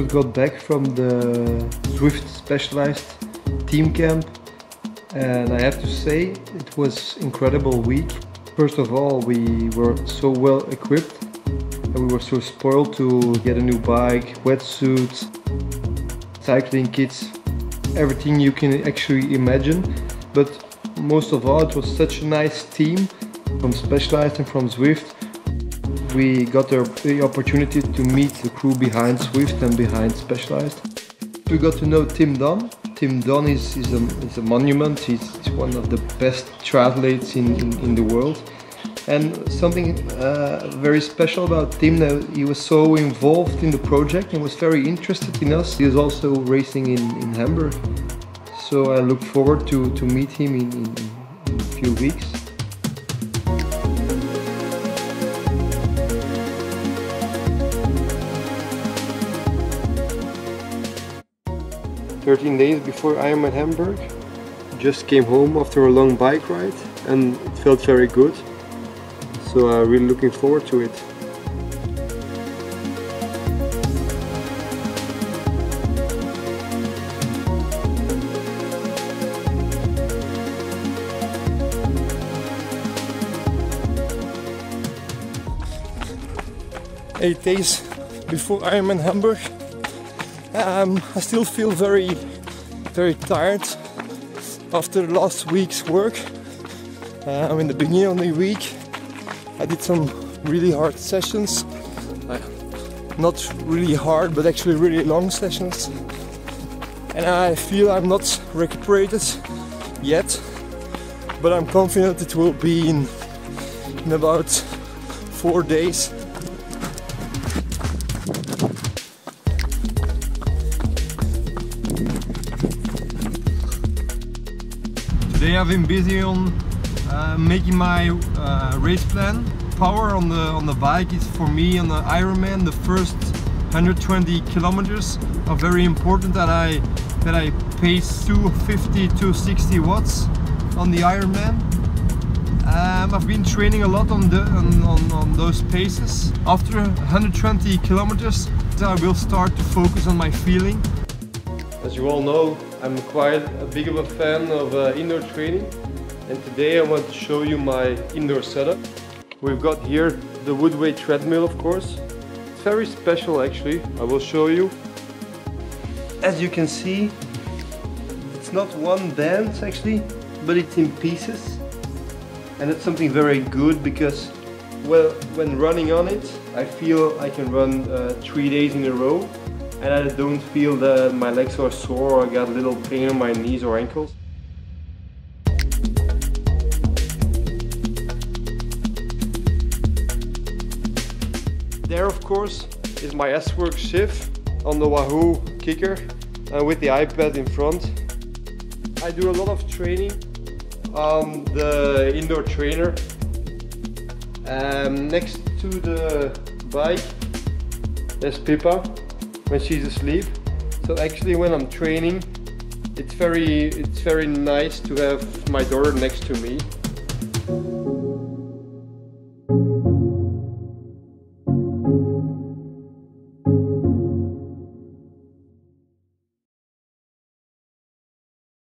just got back from the Zwift Specialized team camp and I have to say it was incredible week. First of all, we were so well equipped and we were so spoiled to get a new bike, wetsuits, cycling kits, everything you can actually imagine. But most of all, it was such a nice team from Specialized and from Zwift. We got the opportunity to meet the crew behind Zwift and behind Specialized. We got to know Tim Don. Tim Don is, is, a, is a monument. He's, he's, one of the best triathletes in, in, in the world. And something uh, very special about Tim that he was so involved in the project and was very interested in us. He was also racing in, in Hamburg. So I look forward to, to meet him in, in, in a few weeks. Thirteen days before Ironman Hamburg, just came home after a long bike ride and it felt very good. So I'm uh, really looking forward to it. eight days before Ironman Hamburg. Um, I still feel very, very tired after last week's work. Uh, in the beginning of the week, I did some really hard sessions. Uh, not really hard, but actually really long sessions. And I feel I'm not recuperated yet, but I'm confident it will be in, in about four days. I've been busy on uh, making my uh, race plan. Power on the on the bike is for me on the Ironman the first 120 kilometers are very important that I that I pace 250 to 60 watts on the Ironman. Um, I've been training a lot on, the, on, on, on those paces. After 120 kilometers I will start to focus on my feeling. As you all know I'm quite a big of a fan of uh, indoor training and today I want to show you my indoor setup. We've got here the Woodway treadmill of course. It's very special actually, I will show you. As you can see, it's not one band actually, but it's in pieces. And it's something very good because well, when running on it, I feel I can run uh, three days in a row and I don't feel that my legs are sore or I got a little pain on my knees or ankles. There of course is my S-Work Shiv on the Wahoo KICKR and with the iPad in front. I do a lot of training on the indoor trainer. Um, next to the bike there's Pippa when she's asleep. So actually when I'm training, it's very, it's very nice to have my daughter next to me.